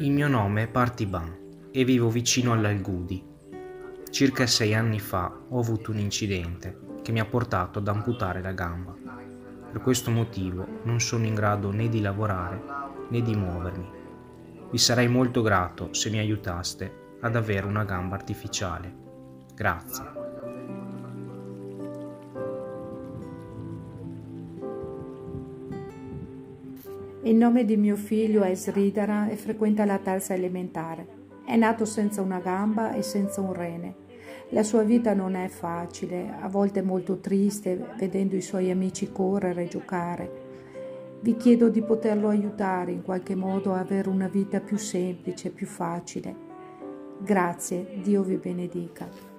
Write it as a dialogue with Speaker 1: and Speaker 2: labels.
Speaker 1: Il mio nome è Partiban e vivo vicino all'Algudi. Circa sei anni fa ho avuto un incidente che mi ha portato ad amputare la gamba. Per questo motivo non sono in grado né di lavorare né di muovermi. Vi sarei molto grato se mi aiutaste ad avere una gamba artificiale. Grazie.
Speaker 2: Il nome di mio figlio è Sridhara e frequenta la terza elementare. È nato senza una gamba e senza un rene. La sua vita non è facile, a volte molto triste, vedendo i suoi amici correre e giocare. Vi chiedo di poterlo aiutare in qualche modo a avere una vita più semplice, più facile. Grazie, Dio vi benedica.